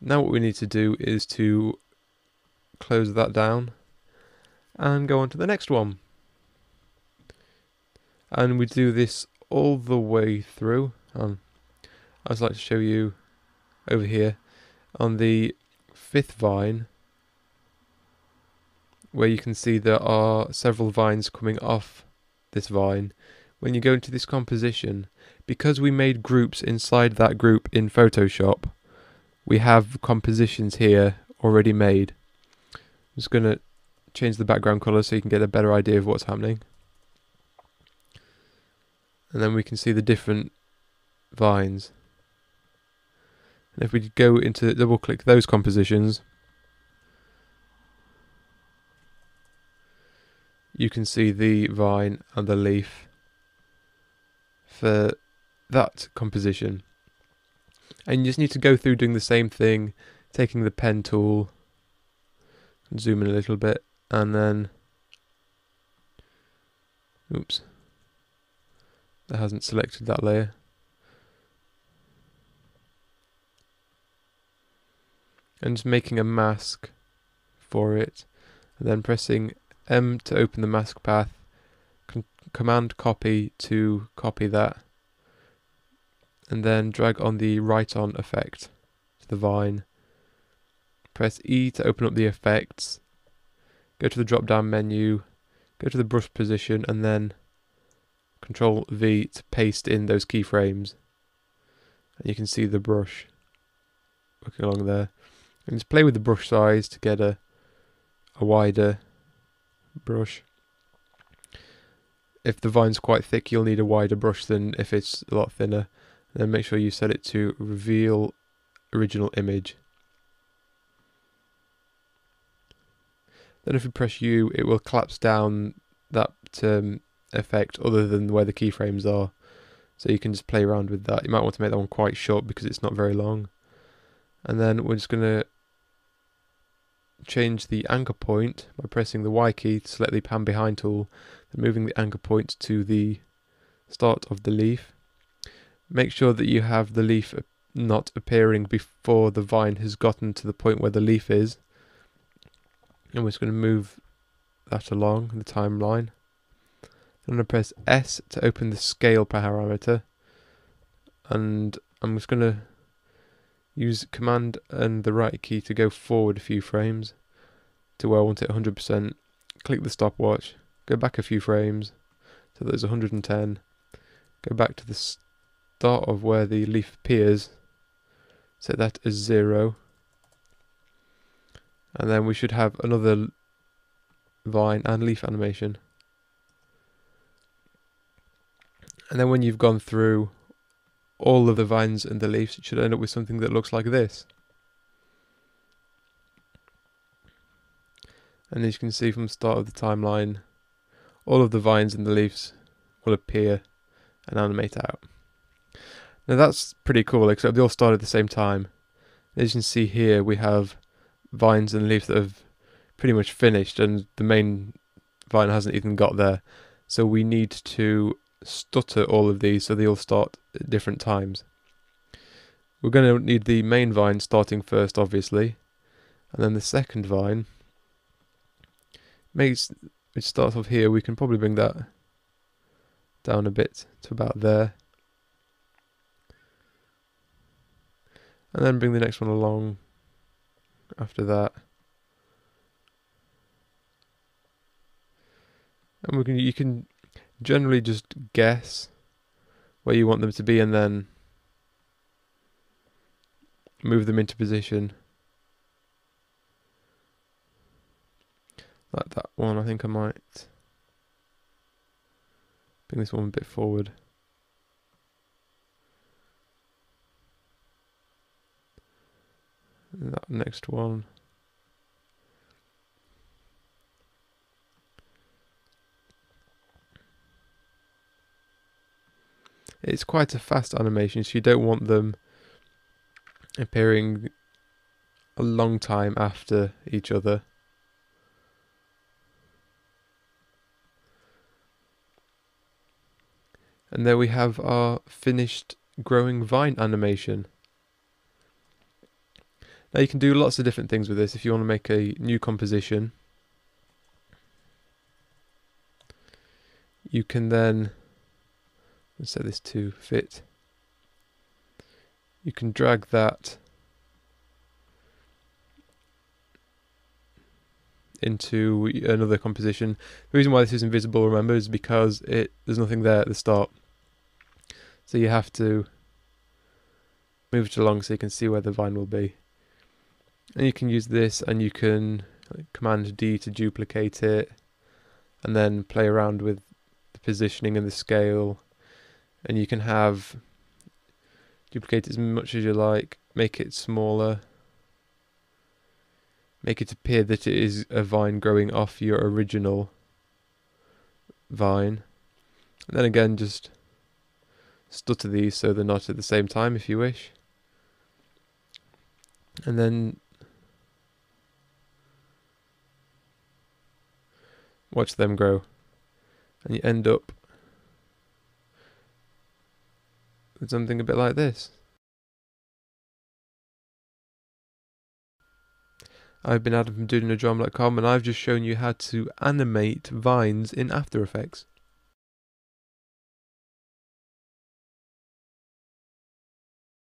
Now what we need to do is to close that down and go on to the next one. And we do this all the way through. Um, I'd like to show you over here on the fifth vine where you can see there are several vines coming off this vine. When you go into this composition, because we made groups inside that group in Photoshop, we have compositions here already made. I'm just going to change the background colour so you can get a better idea of what's happening. And then we can see the different vines. And if we go into double click those compositions, you can see the vine and the leaf for that composition. And you just need to go through doing the same thing, taking the pen tool, zoom in a little bit, and then, oops, that hasn't selected that layer. And just making a mask for it, and then pressing M to open the mask path, Command copy to copy that and then drag on the Write-on effect to the vine. Press E to open up the effects. Go to the drop down menu, go to the brush position and then Control V to paste in those keyframes. And you can see the brush working along there. And just play with the brush size to get a, a wider brush. If the vine's quite thick, you'll need a wider brush than if it's a lot thinner. Then make sure you set it to reveal original image. Then if you press U, it will collapse down that um, effect other than where the keyframes are. So you can just play around with that. You might want to make that one quite short because it's not very long. And then we're just going to change the anchor point by pressing the Y key to select the pan behind tool and moving the anchor point to the start of the leaf. Make sure that you have the leaf not appearing before the vine has gotten to the point where the leaf is. And we're just going to move that along the timeline. I'm going to press S to open the scale parameter. And I'm just going to use command and the right key to go forward a few frames to where I want it 100%. Click the stopwatch, go back a few frames so there's 110. Go back to the start of where the leaf appears, set that as zero. And then we should have another vine and leaf animation. And then when you've gone through all of the vines and the leaves, it should end up with something that looks like this. And as you can see from the start of the timeline, all of the vines and the leaves will appear and animate out. Now that's pretty cool, except they all start at the same time. As you can see here, we have vines and leaves that have pretty much finished, and the main vine hasn't even got there. So we need to stutter all of these so they all start at different times. We're going to need the main vine starting first, obviously, and then the second vine makes it starts off here. We can probably bring that down a bit to about there. And then bring the next one along after that. And we can you can generally just guess where you want them to be and then move them into position. Like that one, I think I might bring this one a bit forward. that next one. It's quite a fast animation, so you don't want them appearing a long time after each other. And there we have our finished growing vine animation. Now you can do lots of different things with this. If you want to make a new composition, you can then set this to fit. You can drag that into another composition. The reason why this is invisible, remember, is because it there's nothing there at the start. So you have to move it along so you can see where the vine will be. And you can use this and you can like, command D to duplicate it and then play around with the positioning and the scale and you can have duplicate as much as you like, make it smaller, make it appear that it is a vine growing off your original vine. And then again just stutter these so they're not at the same time if you wish. And then watch them grow. And you end up with something a bit like this. I've been Adam from DudeInADrama.com and I've just shown you how to animate vines in After Effects.